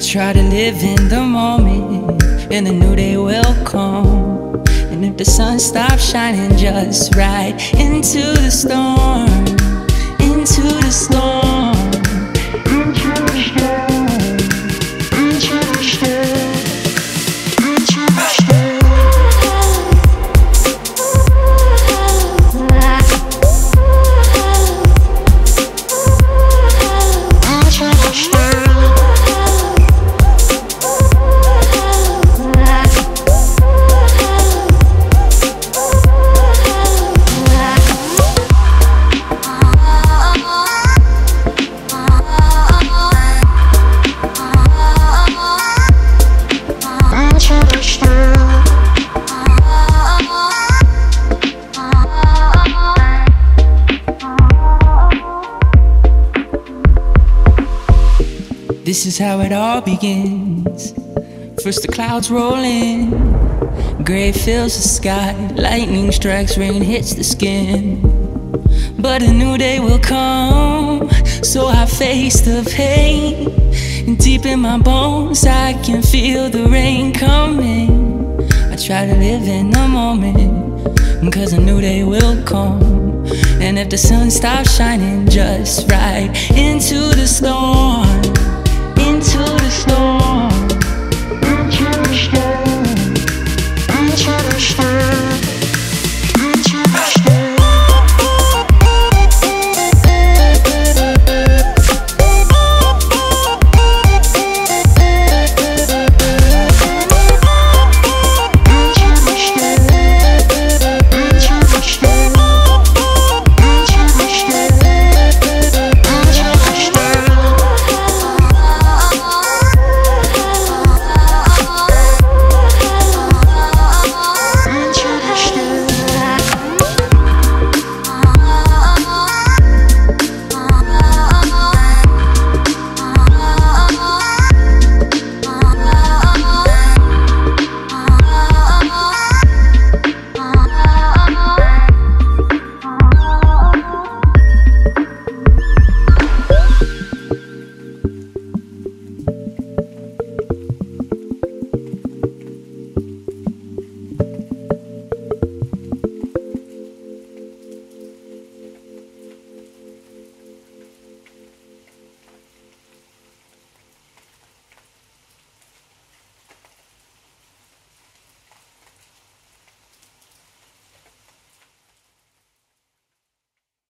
try to live in the moment, and a new day will come. And if the sun stops shining just right into the storm, into the storm, This is how it all begins. First the clouds roll in, gray fills the sky, lightning strikes, rain hits the skin. But a new day will come, so I face the pain. And deep in my bones, I can feel the rain coming. I try to live in the moment, cause a new day will come. And if the sun stops shining just right into the storm.